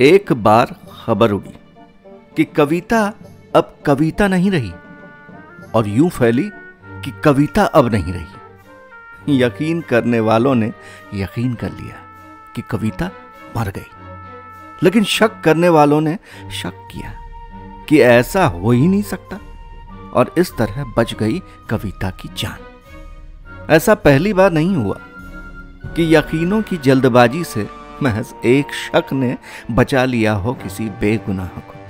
एक बार खबर उड़ी कि कविता अब कविता नहीं रही और यूँ फैली कि कविता अब नहीं रही। यकीन करने वालों ने यकीन कर लिया कि कविता मर गई। लेकिन शक करने वालों ने शक किया कि ऐसा हो ही नहीं सकता और इस तरह बच गई कविता की जान। ऐसा पहली बार नहीं हुआ कि यकीनों की जल्दबाजी से महज एक शक ने बचा लिया हो किसी बेगुनाह को।